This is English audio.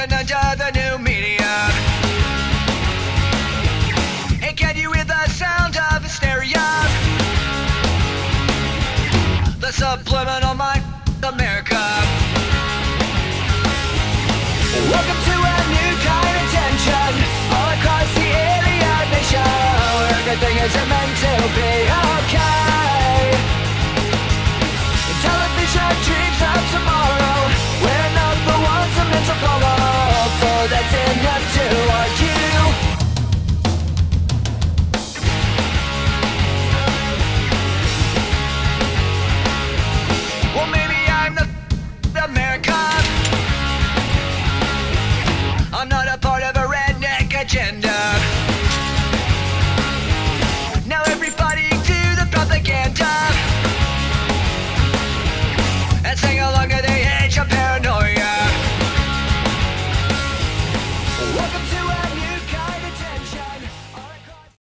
a new media. It can you hear the sound of hysteria? The subliminal mind, America. Welcome to a new kind of tension all across the alien nation. Everything isn't meant to be. okay.